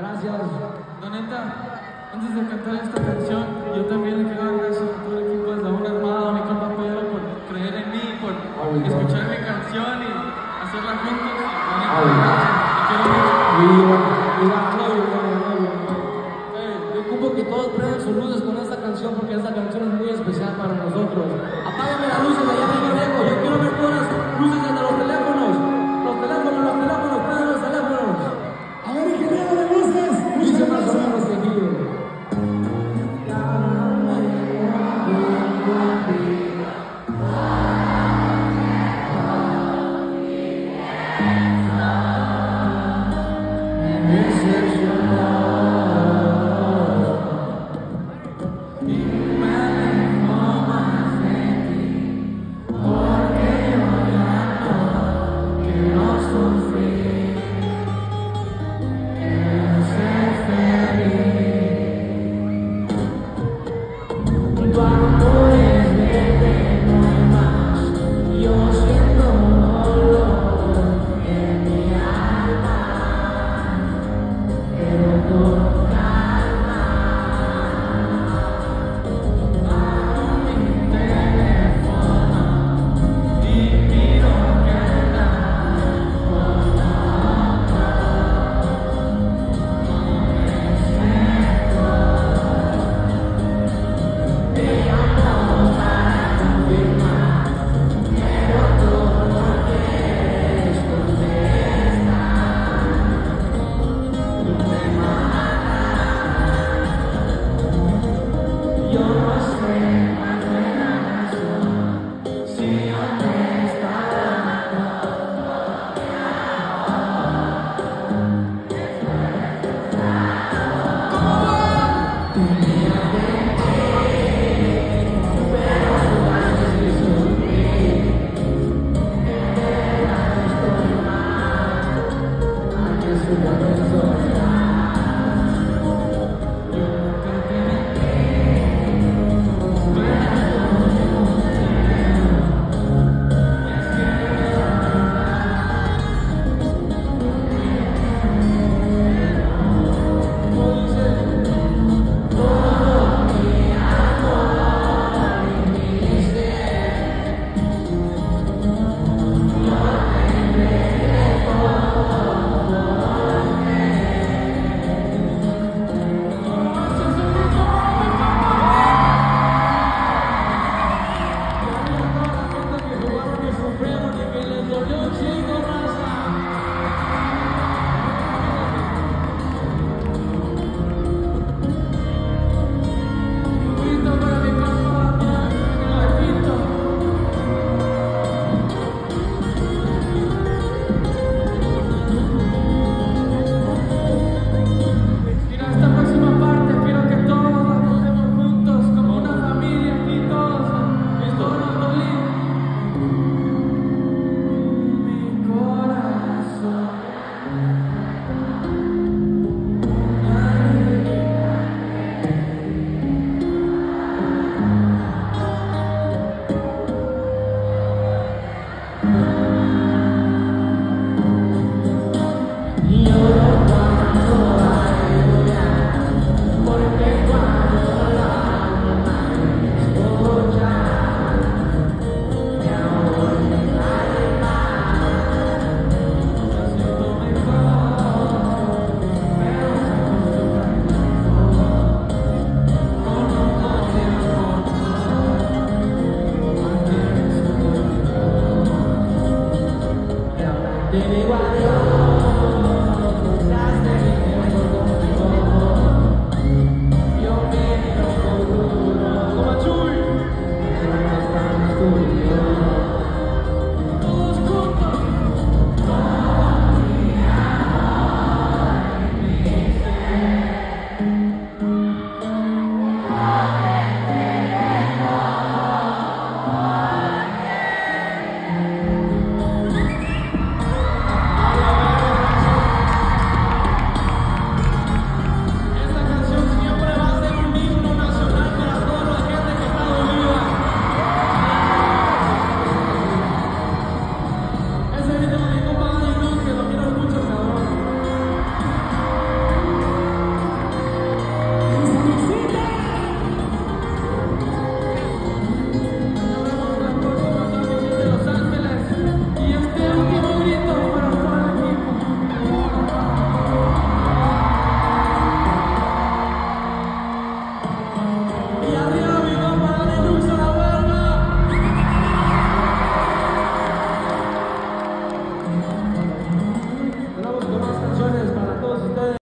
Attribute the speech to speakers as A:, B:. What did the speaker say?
A: Gracias.
B: La neta, antes de cantar esta canción, yo también le quiero agradecer a todo el equipo de la Armada, a mi compa Pedro, por creer en mí, por oh, escuchar mi canción y hacerla juntos.
A: Yo ocupo que todos prendan sus luces con esta canción porque esta canción es muy especial para nosotros. 没关系。